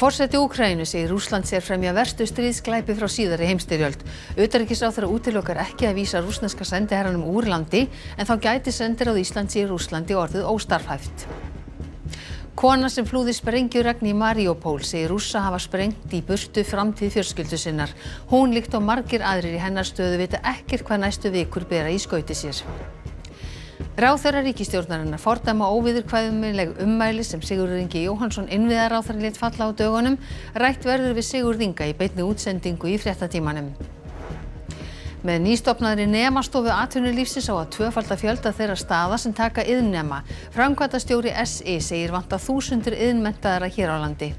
Forseti Úkrænu segir Rússland sér fremja verstu stríðsglæpi frá síðari heimstyrjöld. Utanríkisráðherra útilokar ekki að vísa rússneska sendiherranum úr landi en þá gæti sendiráð Íslands í Rússlandi orðið óstarfhæft. Kona sem flúði sprengjuregn í Mariupol segir rússa hafa sprengt í burtu framtíð fjörskyldu sinnar. Hún líkt á margir aðrir í hennar stöðu vita ekkert hvað næstu vikur bera í skauti sér. Ráðherra ríkistjórnarinnar fordæma óviðurkvæðumileg ummæli sem Sigurður Ingi Jóhannsson innviðaráðherra létt falla á dögunum rætt verður við Sigurð Inga í beinni útsendingu í fréttatímanum. Með nýstofnaðri nemastofu atvinnulífsins á að tvöfalda fjölda þeirra staða sem taka yðnnema. Framkvæmdastjóri SI segir vanta þúsundur yðnmentaðara hér á landi.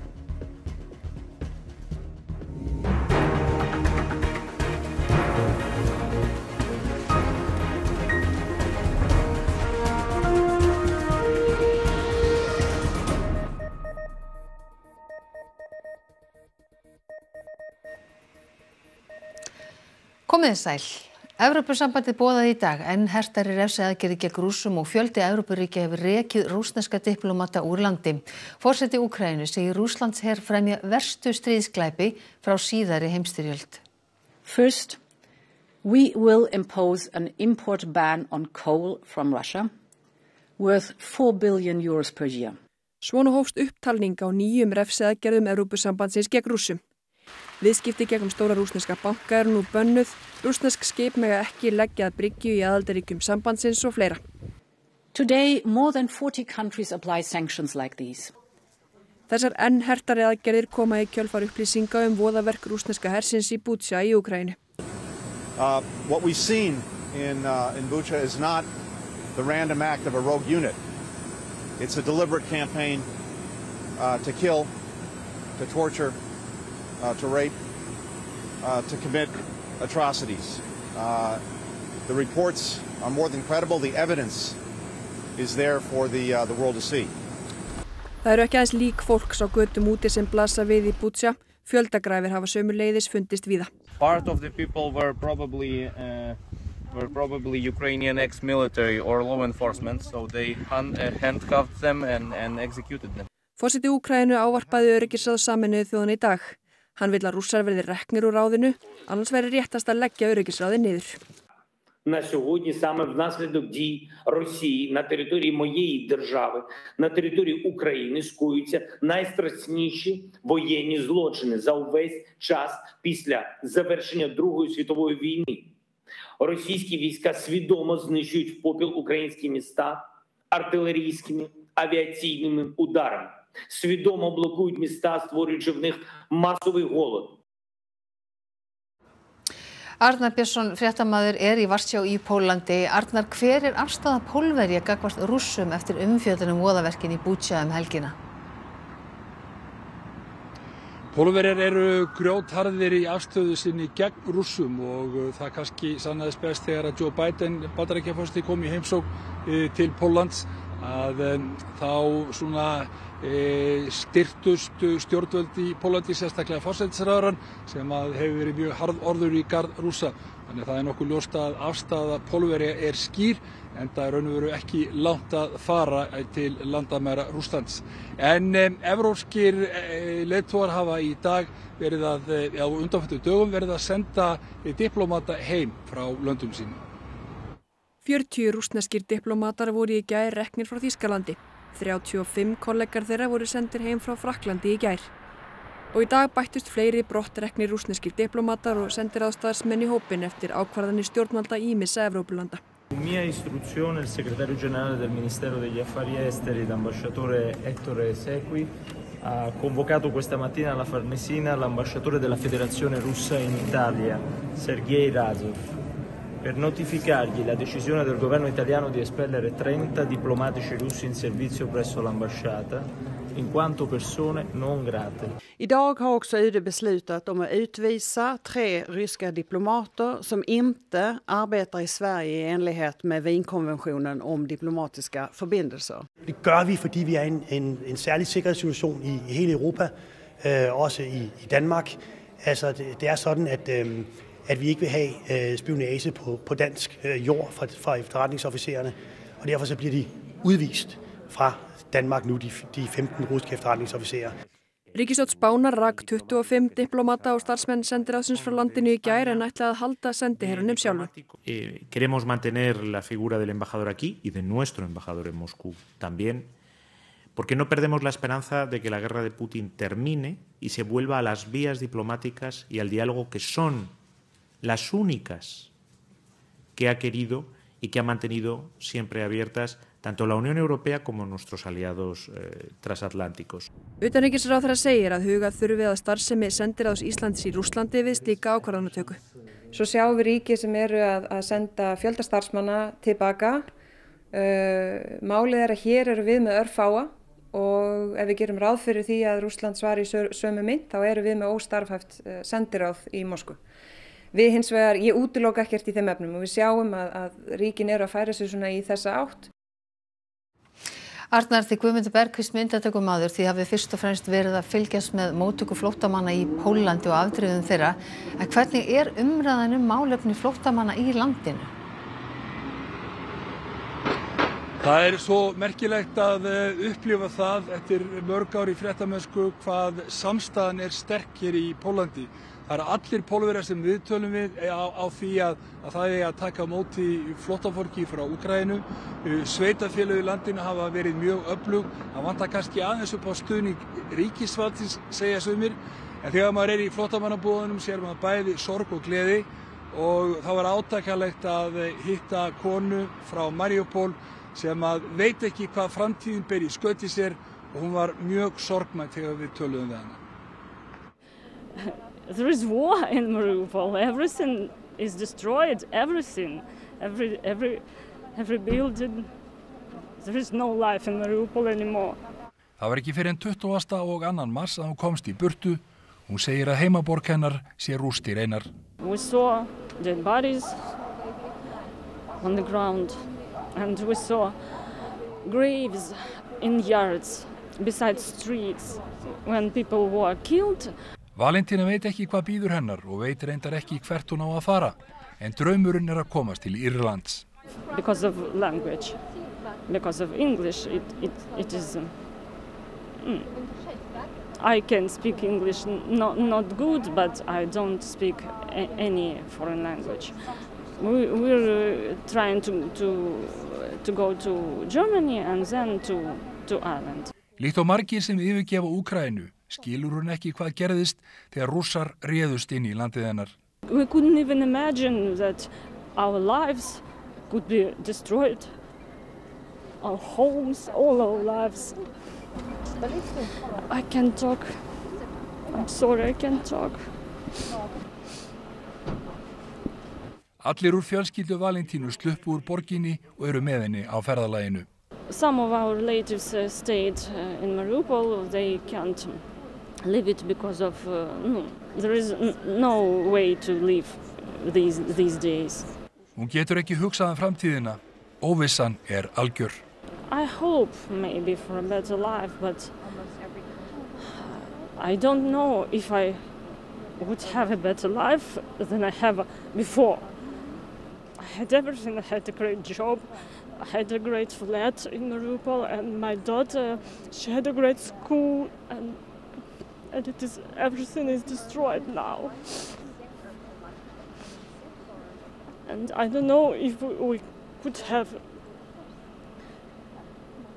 Komið þið sæl. Evrópusambandið boðaði í dag en hertari refsi aðgerði gegn rúsum og fjöldi Evrópuríkja hefur rekið rúsneska diplomata úr landi. Fórseti Úkrænu segir Rúslands herr fremja verstu stríðsglæpi frá síðari heimstyrjöld. First, we will impose an import ban on coal from Russia worth 4 billion euros per year. Svona hófst upptalning á nýjum refsiðagerðum Evrópusambandsins gegn rúsum. Viðskipti gegnum stóra rúsneska banka er nú bönnuð, rúsnesk skip mega ekki leggjað bryggju í aðaldaríkjum sambandsins og fleira. Today, more than 40 countries apply sanctions like these. Þessar enn hertari aðgerðir koma í kjölfar upplýsinga um voðaverk rúsneska hersins í Bútsja í Ukrænu. Uh, what we've seen in, uh, in Bucha is not the random act of a rogue unit. It's a deliberate campaign uh, to kill, to torture, uh, to rape, uh, to commit atrocities. Uh, the reports are more than credible. The evidence is there for the, uh, the world to see. Það eru ekki aðeins lík fólks á götum úti sem blasa við í Bútsja. Fjöldagræfir hafa sömu leiðis fundist víða. Part of the people were probably uh, were probably Ukrainian ex-military or law enforcement, so they uh, handcuffed them and, and executed them. Fósiti Úkrænu ávarpaði öryggisráð saminuð þjóðan í dag. Hann vil að rússar verði reknir úr ráðinu, annars verði réttast að leggja öryggisráði niður. На сьогодні саме внаслідок дій Росії на території моєї держави, на території України скоюються найстрашніші воєнні злочини за увесь час після завершення Другої світової війни. Російські війська свідомо знищують в попіл українські міста артилерійськими авіаційними ударами, свідомо блокують міста, створюючи в них масовий голод. Arnar Björnsson, fréttamaður, er í Varsjá í Pólandi. Arnar, hver er afstæða pólverja gagvart rússum eftir umfjöldunum voðaverkin í Bútsja um helgina? Pólverjar eru grjótharðir í afstöðu sinni gegn rússum og uh, það kannski sannaðist best þegar að Joe Biden, bandarækjafórsti, kom í heimsók uh, til Póllands að um, þá svona e, styrtust stjórnvöld í Pólandi, sérstaklega fórsættisræðurann sem hefur verið mjög harð orður í gard rúsa. Þannig að það er nokkuð ljóst að afstæða Pólverja er skýr en það er raun og veru ekki langt að fara til landamæra Rúslands. En um, evrópskir e, leittóar hafa í dag verið að, á undanfættu dögum verið að senda e, diplomata heim frá löndum sínum. 40 rúsneskir diplomatar voru í gær reknir frá Þýskalandi. 35 kollegar þeirra voru sendir heim frá Fraklandi í gær. Og í dag bættust fleiri brottreknir rúsneskir diplomatar og sendir aðstæðarsmenn í hópin eftir ákvarðanir stjórnvalda ímissa Evrópulanda. Mia istruzione il segretario generale del Ministero degli Affari Esteri, l'ambasciatore Ettore Sequi, ha convocato questa mattina alla Farnesina l'ambasciatore della Federazione Russa in Italia, Sergei Razov, per notificargli la decisione del governo italiano di espellere 30 diplomatici russi in servizio presso l'ambasciata in quanto persone non grate. Idag har också UD beslutat om att utvisa tre ryska diplomater som inte arbetar i Sverige i enlighet med Wienkonventionen om diplomatiska förbindelser. Det gør vi, fordi vi er i en, en, en særlig sikkerhedssituation i, i hele Europa, øh, også i, i Danmark. Altså, det, det er sådan, at øh, at vi ikke vil have øh, spionage på, på dansk øh, jord fra, fra efterretningsofficererne, og derfor så bliver de udvist fra Danmark nu, de, de 15 russiske efterretningsofficerer. Ríkisjótt Spánar rak 25 diplomata og starfsmenn sendiráðsins frá landinu í gær en ætlaði að halda sendiherrunum sjálfur. Eh, queremos mantener la figura del embajador aquí y de nuestro embajador en Moscú también, porque no perdemos la esperanza de que la guerra de Putin termine y se vuelva a las vías diplomáticas y al diálogo que son las únicas que ha querido y que ha mantenido siempre abiertas tanto la Unión Europea como nuestros aliados eh, transatlánticos. Utanríkisráðherra segir að huga þurfi að starfsemi sendiráðs Íslands í Rúslandi við slíka ákvarðanatöku. Svo sjáum við ríki sem eru að, að senda fjölda starfsmanna tilbaka. Uh, málið er að hér eru við með örfáa og ef við gerum ráð fyrir því að Rúsland svari í sömu mynd þá eru við með óstarfhæft uh, sendiráð í Moskvu. Við hins vegar, ég útiloka ekkert í þeim efnum og við sjáum að, að ríkin eru að færa sig svona í þessa átt. Arnar því Guðmundur Bergqvist myndatökum aður því hafið fyrst og fremst verið að fylgjast með mótöku flóttamanna í Pólandi og afdrifðum þeirra. En hvernig er umræðan um málefni flóttamanna í landinu? Það er svo merkilegt að eh, upplifa það eftir mörg ár í fréttamösku hvað samstæðan er sterk hér í Pólandi. Það eru allir pólverjar sem við tölum við á, á því að, að það er að taka móti flottafólki frá Úkrænu. Uh, Sveitafélögu í landinu hafa verið mjög öflug. Það vantar kannski aðeins upp á stuðning ríkisvaldins, segja sumir. En þegar maður er í flottamannabúðunum sér maður bæði sorg og gleði og það var átakalegt að hitta konu frá Mariupol sem veit ekki hvað framtíðin ber í sköti sér og hún var mjög sorgmætt þegar við töluðum við hana. there is war in Mariupol. Everything is destroyed. Everything, every every every building. There is no life in Mariupol anymore. Það var ekki fyrir en 20. og annan mars að hún komst í burtu. Hún segir að heimaborg hennar sé rústir einar. We saw dead bodies on the ground and we saw graves in yards beside streets when people were killed. Valentína veit ekki hvað býður hennar og veit reyndar ekki hvert hún á að fara en draumurinn er að komast til Írlands. Because of language, because of English, it, it, it is... Mm, I can speak English, not, not good, but I don't speak any foreign language. We, we're trying to, to, to go to Germany and then to, to Ireland. Líkt á margir sem yfirgefa Úkrænu skilur hún ekki hvað gerðist þegar rússar réðust inn í landið hennar. We couldn't even imagine that our lives could be destroyed. Our homes, all our lives. I can't talk. I'm sorry, I can't talk. Allir úr fjölskyldu Valentínu sluppu úr borginni og eru með henni á ferðalæginu. Some of our relatives uh, stayed uh, in Mariupol. They can't leave it because of uh, no, there is no way to live these, these days. Hún getur ekki hugsað um framtíðina. Óvissan er algjör. I hope maybe for a better life, but I don't know if I would have a better life than I have before. I had everything. I had a great job. I had a great flat in Mariupol, and my daughter, she had a great school, and and it is everything is destroyed now. And I don't know if we could have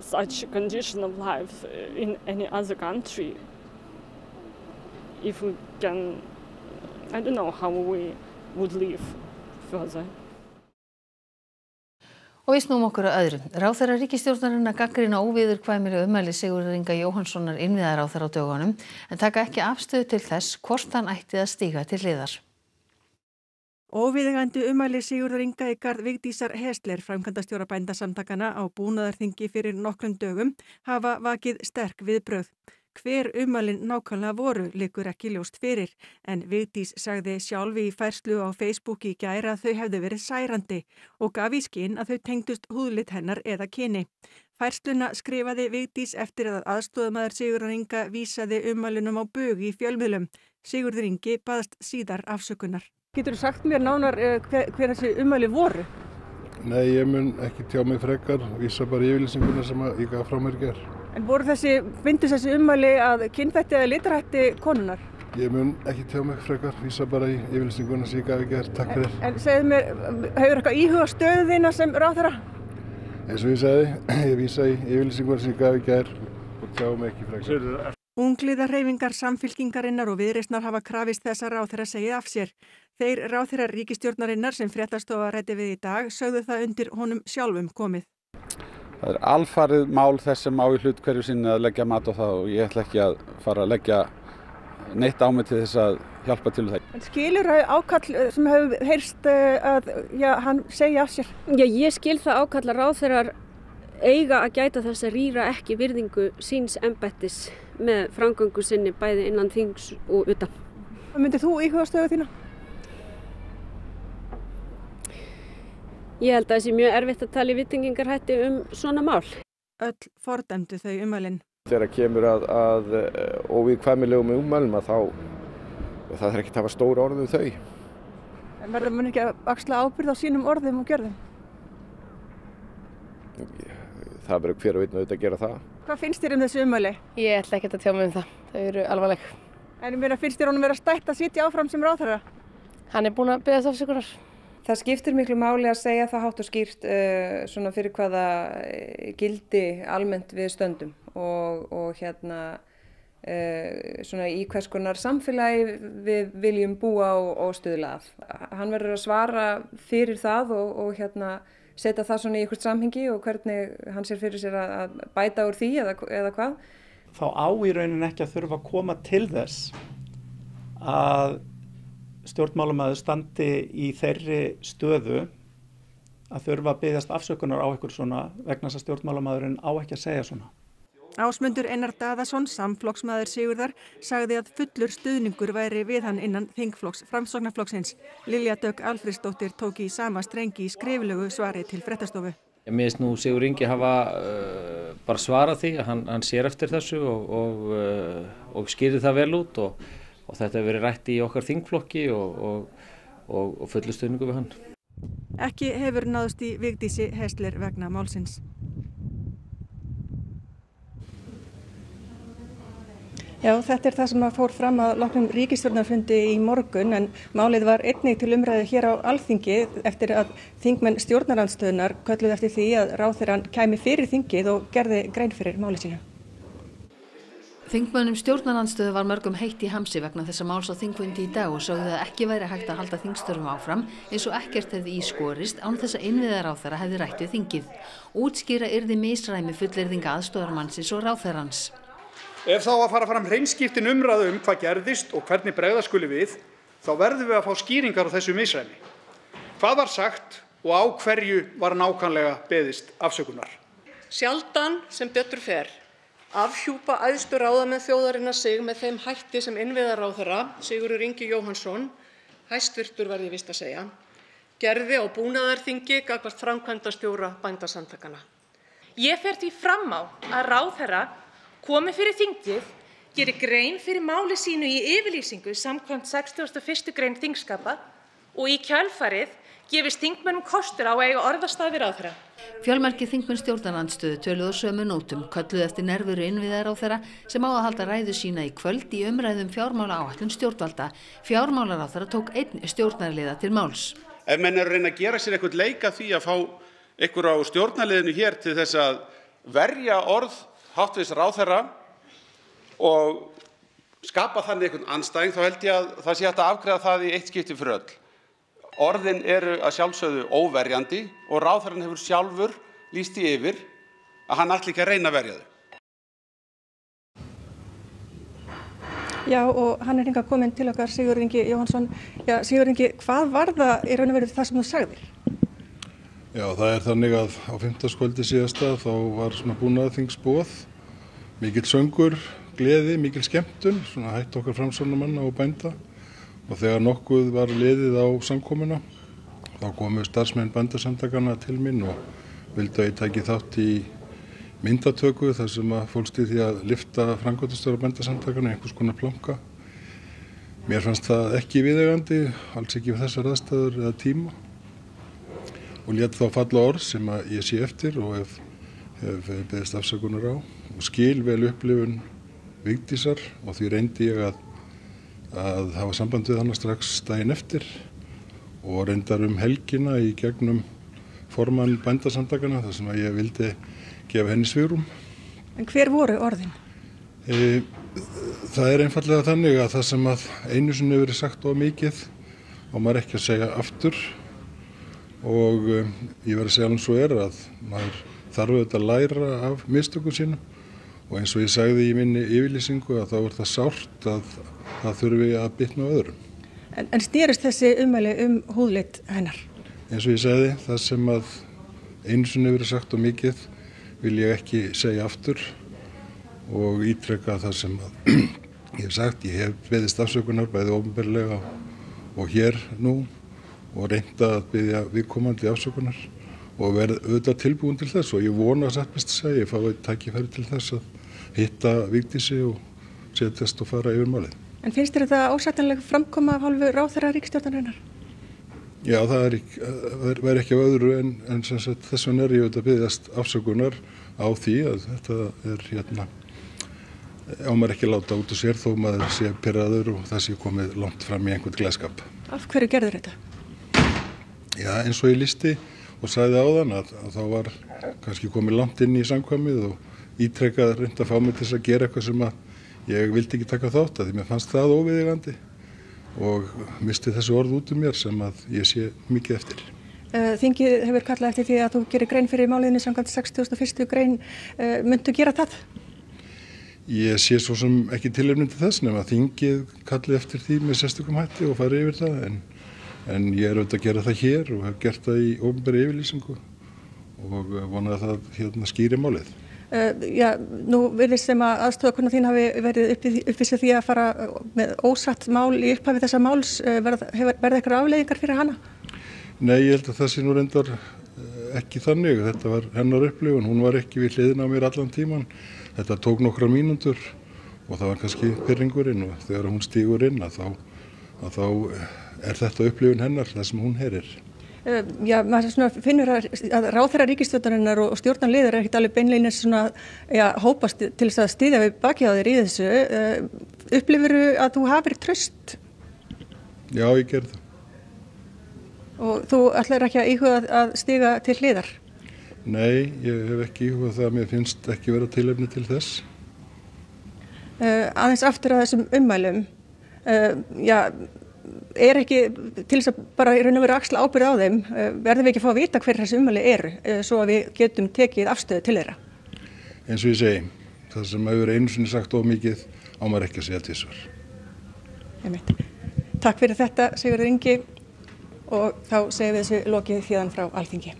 such a condition of life in any other country. If we can, I don't know how we would live further. Og við snúum okkur að öðru. Ráþæra ríkistjórnarinn að gaggrina óviður hvaðmjölu umæli Sigurður Inga Jóhanssonar innviðar á þar á dögunum en taka ekki afstöðu til þess hvort hann ætti að stíga til liðar. Óviðingandi umæli Sigurður Inga í gard Vigdísar Hesler, framkvæmdastjóra bændasamtakana á búnaðarþingi fyrir nokkrum dögum, hafa vakið sterk viðbröð. Hver umalinn nákvæmlega voru likur ekki ljóst fyrir en Vigdís sagði sjálfi í færslu á Facebook í gæra að þau hefðu verið særandi og gaf í skinn að þau tengdust húðlit hennar eða kyni. Færsluna skrifaði Vigdís eftir að aðstóðumæður Sigurður Inga vísaði umalinum á bög í fjölmiðlum. Sigurður Ingi baðast síðar afsökunar. Getur þú sagt mér nánar uh, hver, hver þessi umali voru? Nei, ég mun ekki tjá mig frekar, vísa bara yfirlýsinguna sem ég gaf frá mér gerð. En voru þessi, myndist þessi ummæli að kynþætti eða litarhætti konunar? Ég mun ekki tjá mig frekar, vísa bara í yfirlýsinguna sem ég gaf í gerð. Takk fyrir. En, en segðu mér, hefur eitthvað íhuga stöðu þína sem ráðherra? Eins og ég sagði, ég vísa í yfirlýsinguna sem ég gaf í gerð og tjá mig ekki frekar. Ungliða reyfingar samfylkingarinnar og viðreysnar hafa krafist þess að ráþeira segið af sér. Þeir ráþeira ríkistjórnarinnar sem fréttastofa rætti við í dag sögðu það undir honum sjálfum komið. Það er alfarið mál þess sem á í hlut hverju sinni að leggja mat á það og ég ætla ekki að fara að leggja neitt á mig til þess að hjálpa til það. En skilur það ákall sem hefur heyrst að já, hann segja af sér? Já, ég skil það ákall að ráþeirar eiga að gæta þess að rýra ekki virðingu síns embættis með frangöngu sinni bæði innan þings og utan. Myndir þú íhuga stöðu þína? Ég held að það sé mjög erfitt að tala í vittingingarhætti um svona mál. Öll fordæmdu þau umælinn. Þegar kemur að, að óvíðkvæmilegum umælum að þá það þarf ekki að hafa stóra orðum þau. En verður mann ekki að axla ábyrð á sínum orðum og gjörðum? Það verður hver og einn auðvitað að gera það. Hvað finnst þér um þessu umæli? Ég ætla ekki að tjá mig um það. Þau eru alvarleg. En ég meina, finnst þér honum vera stætt að sitja áfram sem ráðherra? Hann er búin að beðast afsökunar. Það skiptir miklu máli að segja það hátt og skýrt uh, fyrir hvaða gildi almennt við stöndum og, og hérna uh, í hvers konar samfélagi við viljum búa og, og stuðla að. Hann verður að svara fyrir það og, og hérna setja það í einhvert samhengi og hvernig hann sér fyrir sér að, að bæta úr því eða, eða hvað. Þá á í raunin ekki að þurfa að koma til þess að stjórnmálumæður standi í þeirri stöðu að þurfa að byggjast afsökunar á einhver svona vegna þess að stjórnmálumæðurinn á ekki að segja svona. Ásmundur Einar Daðason, samflokksmaður Sigurðar, sagði að fullur stuðningur væri við hann innan þingflokks framsóknarflokksins. Lilja Dögg Alfriðsdóttir tók í sama strengi í skriflegu svari til frettastofu. Mér finnst nú Sigur Ingi hafa uh, bara svarað því að hann, hann sér eftir þessu og, og, uh, og skýrir það vel út og og þetta hefur verið rætt í okkar þingflokki og, og, og, og fullu stöðningu við hann. Ekki hefur náðust í Vigdísi Hesler vegna málsins. Já, þetta er það sem að fór fram að loknum ríkistjórnarfundi í morgun en málið var einnig til umræðu hér á Alþingi eftir að þingmenn stjórnarandstöðunar kölluð eftir því að ráþeirann kæmi fyrir þingið og gerði grein fyrir málið sína. Þingmönnum stjórnarnanstöðu var mörgum heitt í hamsi vegna þessa máls á þingfundi í dag og sögðu að ekki væri hægt að halda þingstörfum áfram eins og ekkert hefði í skorist án þess að innviðar á þeirra hefði rætt við þingið. Útskýra yrði misræmi fullirðinga aðstóðarmannsins og ráþeirans. Ef þá að fara fram hreinskiptin umræðu um hvað gerðist og hvernig bregða skuli við, þá verðum við að fá skýringar á þessu misræmi. Hvað var sagt og á hverju var nákvæmlega beðist afsökunar? Sjaldan sem betur fer afhjúpa æðstu ráðamenn þjóðarinnar sig með þeim hætti sem innviðaráðherra Sigurður Ingi Jóhannsson, hæstvirtur verði vist að segja, gerði á búnaðarþingi gagvart framkvæmdastjóra bændasamtakana. Ég fer því fram á að ráðherra komi fyrir þingið, geri grein fyrir máli sínu í yfirlýsingu samkvæmt 61. grein þingskapa og í kjálfarið gefist þingmönnum kostur á að eiga orðastað við ráðherra. Fjölmarki þingmenn stjórnarandstöðu töluðu á sömu nótum, kölluðu eftir nervuru innviðar á þeirra sem á að halda ræðu sína í kvöld í umræðum fjármála áallun stjórnvalda. Fjármálar á þeirra tók einn stjórnarliða til máls. Ef menn eru að reyna að gera sér eitthvað leika því að fá ykkur á stjórnarliðinu hér til þess að verja orð háttvis ráðherra og skapa þannig einhvern anstæðing, þá held ég að það sé hægt að afgreða það í eitt skipti fyrir öll. Orðin eru að sjálfsögðu óverjandi og ráðherrann hefur sjálfur lýst í yfir að hann ætli ekki að reyna að verja þau. Já og hann er hingað komin til okkar Sigur Ingi Jóhansson. Já Sigur Ingi, hvað var það í raun og veru það sem þú sagðir? Já það er þannig að á fymtaskvöldi síðasta þá var svona búnaðþingsbóð, mikil söngur, gleði, mikil skemmtun, svona hætt okkar framsóknumanna og bænda og þegar nokkuð var liðið á samkomuna þá komu starfsmenn bændasamtakana til minn og vildu að ég tæki þátt í myndatöku þar sem að fólkst í því að lifta frangotastjóra bændasamtakana einhvers konar plonka. Mér fannst það ekki viðegandi, alls ekki við þessar aðstæður eða tíma og létt þá falla orð sem að ég sé eftir og hef, hef beðist afsökunar á og skil vel upplifun Vigdísar og því reyndi ég að, að hafa samband við hana strax daginn eftir og reyndar um helgina í gegnum formann bændasamtakana þar sem að ég vildi gefa henni svirum. En hver voru orðin? E, það er einfallega þannig að það sem að einu sinni verið sagt of mikið og maður ekki að segja aftur og e, ég verið að segja alveg svo er að maður þarf auðvitað að læra af mistökum sínum og eins og ég sagði í minni yfirlýsingu að þá er það sárt að það þurfi að bytna öðrum. En, en stýrist þessi umæli um húðleitt hennar? Eins og ég sagði, það sem að einu sinni verið sagt og mikið vil ég ekki segja aftur og ítrekka það sem að ég hef sagt, ég hef beðist afsökunar bæði ofnbærlega og hér nú og reynda að beðja viðkomandi afsökunar og verð auðvitað tilbúin til þess og ég vona að satt best að segja, ég fái takkifæri til þess að hitta Vigdísi og setjast og fara yfir málið. En finnst þér þetta ásættanlega framkoma af hálfu ráþæra ríkstjórnarinnar? Já, það er ekki, er ekki af öðru en, en sagt, þess vegna er ég auðvitað byggðast afsökunar á því að þetta er hérna ámar ekki láta út úr sér þó maður sé pyrraður og það sé komið langt fram í einhvern glæskap. Af hverju gerður þetta? Já, eins og ég listi og sagði áðan að, að þá var kannski komið langt inn í samkvæmið og ítrekkað reynd að fá mig til að gera eitthvað sem að ég vildi ekki taka þátt að því mér fannst það óviðigandi og misti þessu orð út um mér sem að ég sé mikið eftir. Eh, þingið hefur kallað eftir því að þú gerir grein fyrir máliðinni samkvæmt 61. grein. Eh, Myndu gera það? Ég sé svo sem ekki tilefnum til þess nema þingið kallið eftir því með sérstökum hætti og farið yfir það en, en ég er auðvitað að gera það hér og hef gert það í ofnbæri yfirlýsingu og vona að það hérna, skýri málið. Uh, já, nú verðist sem að aðstofakunna þín hafi verið uppvísið því að fara með ósatt mál í upphafi þessa máls. Verða verð eitthvað afleiðingar fyrir hana? Nei, ég held að það sé nú reyndar ekki þannig. Þetta var hennar upplifun. Hún var ekki við hliðin á mér allan tíman. Þetta tók nokkra mínundur og það var kannski pyrringurinn og þegar hún stýgur inn að þá, að þá er þetta upplifun hennar, það sem hún heyrir. Uh, já, maður finnur að, að ráþæra ríkistjóðarinnar og, stjórnanliðar er ekkert alveg beinleginir svona, já, hópast til þess að stýðja við þér í þessu. Uh, upplifuru að þú hafið tröst? Já, ég ger það. Og þú ætlar ekki að íhuga að stíga til hliðar? Nei, ég hef ekki íhugað það að mér finnst ekki vera tilefni til þess. Uh, aðeins aftur að þessum ummælum, já, er ekki til þess að bara í raun og veru axla ábyrð á þeim verðum við ekki að fá að vita hver þessi umhverfi eru svo að við getum tekið afstöðu til þeirra? Eins og ég segi það sem hefur einu sinni sagt of mikið ámar ekki að segja til svar Takk fyrir þetta Sigurður Ingi og þá segjum við þessu lokið þíðan frá Alþingi.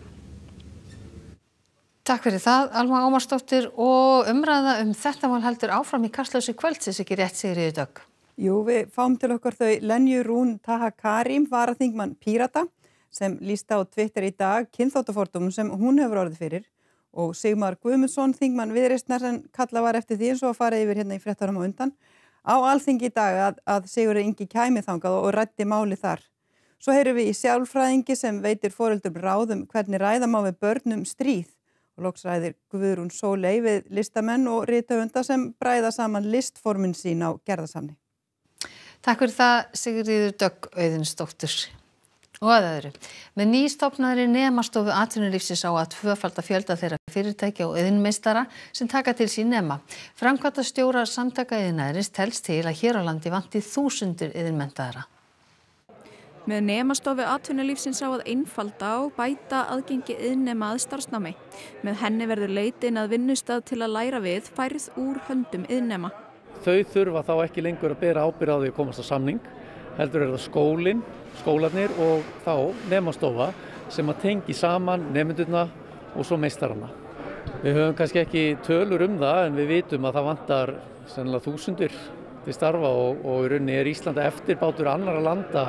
Takk fyrir það, Alma Ómarsdóttir og umræða um þetta mál heldur áfram í Karslausi kvöldsins ekki rétt Sigriði Dögg Jú, við fáum til okkar þau Lenju Rún Taha Karim, varaþingmann Pírata, sem lísta á Twitter í dag kynþóttafordum sem hún hefur orðið fyrir og Sigmar Guðmundsson, þingmann viðreistnar sem kalla var eftir því eins og að fara yfir hérna í frettarum og undan, á alþingi í dag að, að Sigurður Ingi kæmi þangað og rætti máli þar. Svo heyrum við í sjálfræðingi sem veitir fóreldum ráðum hvernig ræðam á við börnum stríð og loksræðir Guðrún Sólei við listamenn og rítöfunda sem bræða saman listformin sín á gerðasamni. Takk fyrir það Sigriður Dögg Auðinsdóttur. Og að öðru. Með nýstofnaðri nemastofu atvinnulífsins á að tvöfalda fjölda þeirra fyrirtækja og yðinmeistara sem taka til sín nema. Framkvæmta stjóra samtaka yðinæðris telst til að hér á landi vanti þúsundur yðinmentaðara. Með nemastofu atvinnulífsins á að einfalda og bæta aðgengi yðnema að starfsnámi. Með henni verður leitin að vinnustad til að læra við færið úr höndum yðnema. Þau þurfa þá ekki lengur að bera ábyrð á því að komast á samning. Heldur er það skólinn, skólanir og þá nemastofa sem að tengi saman nefndurna og svo meistarana. Við höfum kannski ekki tölur um það en við vitum að það vantar sennilega þúsundur til starfa og, og í rauninni er Íslanda eftirbátur annara landa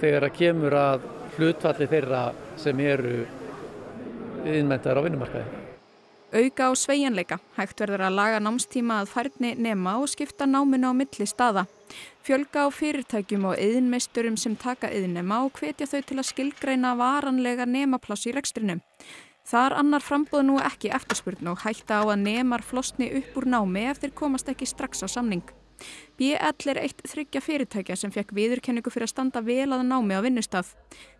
þegar að kemur að hlutfalli þeirra sem eru innmentaður á vinnumarkaði. Auka á sveigjanleika. Hægt verður að laga námstíma að færni nema og skipta náminu á milli staða. Fjölga á fyrirtækjum og yðinmeisturum sem taka yðnema og hvetja þau til að skilgreina varanlega nemapláss í rekstrinum. Þar annar frambóð nú ekki eftirspurn og hætta á að nemar flosni upp úr námi ef þeir komast ekki strax á samning. BL er eitt þryggja fyrirtækja sem fekk viðurkenningu fyrir að standa vel að námi á vinnustaf.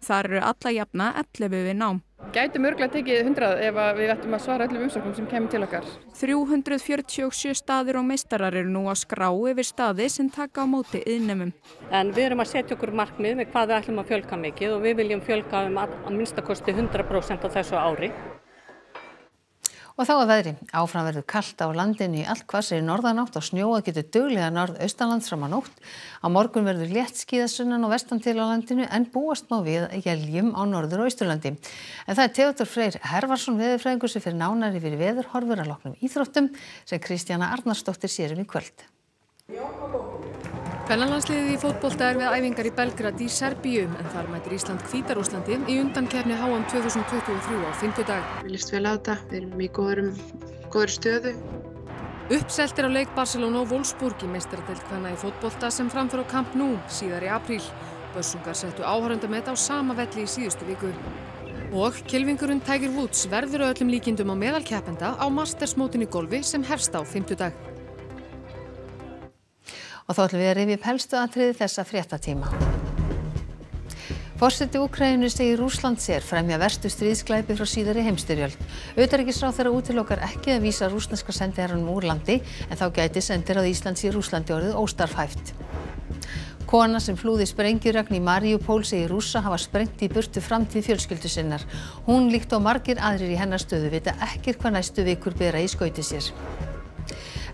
Þar eru alla jafna 11 við nám. Gætum örgulega tekið 100 ef við ættum að svara öllum umsóknum sem kemur til okkar. 347 staðir og meistarar eru nú á skrá yfir staði sem taka á móti yðnemum. En við erum að setja okkur markmið með hvað við ætlum að fjölka mikið og við viljum fjölka um að, að minnstakosti 100% á þessu ári. Þá að veðri. Áfram verður kallt á landinu í allt hvassir norðanátt og snjóa getur duglega norðaustanlands fram á nótt. Á morgun verður létt skíðasunnan og vestan til á landinu en búast má við jæljum á norður og austurlandi. En það er Teodor Freyr Hervarsson veðurfræðingur sem fyrir nánari fyrir veðurhorfur að loknum íþróttum sem Kristjana Arnarsdóttir sérum í kvöld. Kvennalandsliðið í fótbolta er við æfingar í Belgrad í Serbíu en þar mætir Ísland Hvítarúslandi í undankefni HM 2023 á fymtudag. Við líst vel á þetta, við erum í góður, góður stöðu. Uppselt er á leik Barcelona og Wolfsburg í meistaradelt hvenna í fótbolta sem framför á Camp Nou síðar í apríl. Börsungar settu áhöröndamett á sama velli í síðustu viku. Og kilvingurinn Tiger Woods verður öllum líkindum á meðalkeppenda á Masters-mótin í golfi sem hefst á fymtudag. Þá ætlum við að rifja upp helstu atriði þessa fréttatíma. Fórseti Úkrænu segir Rúsland sér fremja verstu stríðsklæpi frá síðari heimstyrjöld. Auðarikisráð þeirra útilokar ekki að vísa rúsneska sendiherranum úr landi en þá gæti sendir á Íslands í Rúslandi orðið óstarfhæft. Kona sem flúði sprengjurögn í Mariupól segir rúsa hafa sprengt í burtu framtíð fjölskyldu sinnar. Hún líkt á margir aðrir í hennar stöðu vita ekkir hvað næstu vikur bera í skauti sér.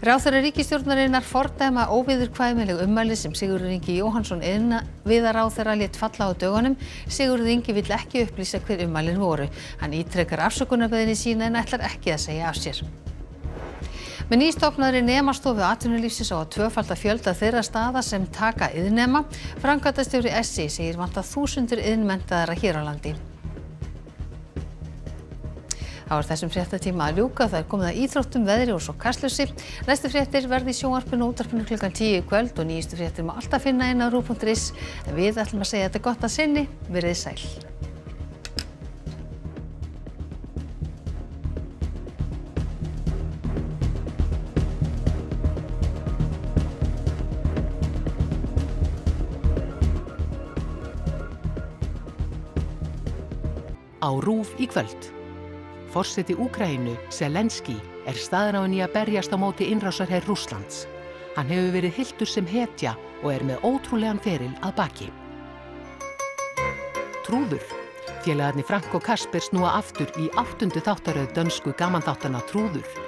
Ráþara ríkistjórnarinnar fordæma óviðurkvæmileg ummæli sem Sigurður Ingi Jóhannsson inna viðar ráþara létt falla á dögunum. Sigurður Ingi vill ekki upplýsa hver ummælin voru. Hann ítrekkar afsökunarbeðinni sína en ætlar ekki að segja af sér. Með nýstofnaðri nemastofu atvinnulífsins á að tvöfalda fjölda þeirra staða sem taka yðnema, framkvæmdastjóri SI segir vanta þúsundur yðnmentaðara hér á landi. Þá er þessum fréttatíma að ljúka. Það er komið að íþróttum, veðri og svo kastlösi. Næstu fréttir verði í sjónvarpinu og útarpinu klukkan 10 í kvöld og nýjustu fréttir má alltaf finna inn á rú.is. En við ætlum að segja þetta gott að sinni. Verið sæl. Á rúf í kvöld. Forseti Úkrænu, Selenski, er staðráðin í að berjast á móti innrásarherr Rúslands. Hann hefur verið hildur sem hetja og er með ótrúlegan feril að baki. Trúður. Félagarnir Frank og Kasper snúa aftur í áttundu þáttaröð dönsku gamanþáttana Trúður